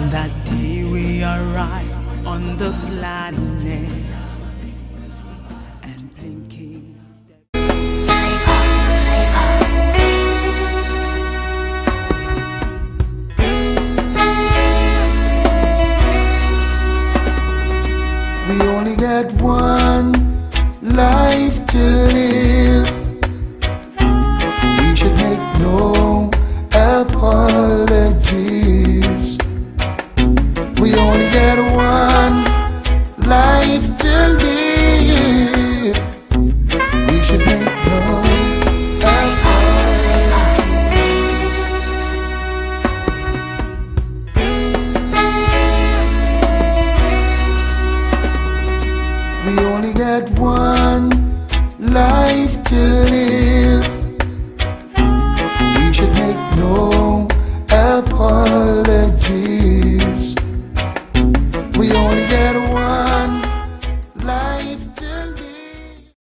From that day we arrive on the planet. We only get one life to live. life to live. We should make no We only got one life to live. We should make no apart.